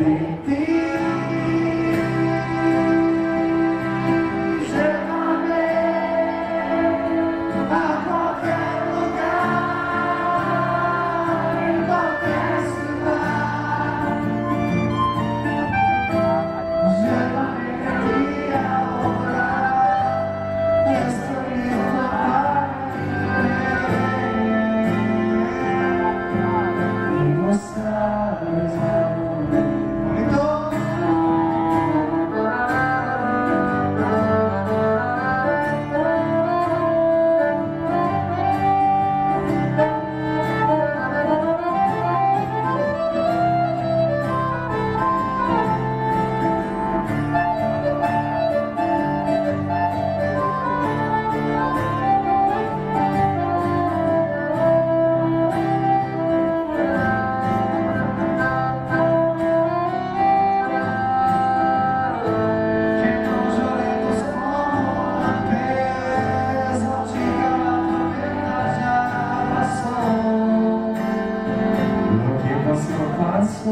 be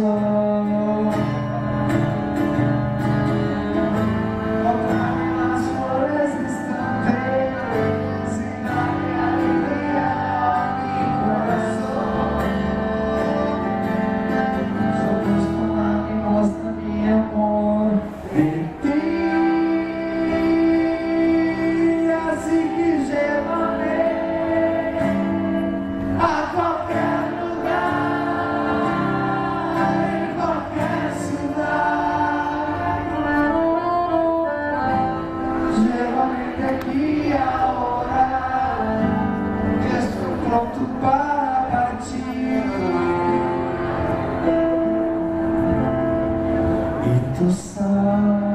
song to sound